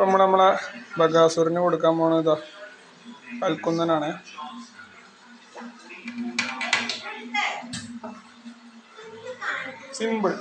ഇപ്പം നമ്മൾ നമ്മളെ ബഗാസുറിന് കൊടുക്കാൻ പോകുന്നത് ഇതാ കൽക്കുന്നനാണ് സിമ്പിൾ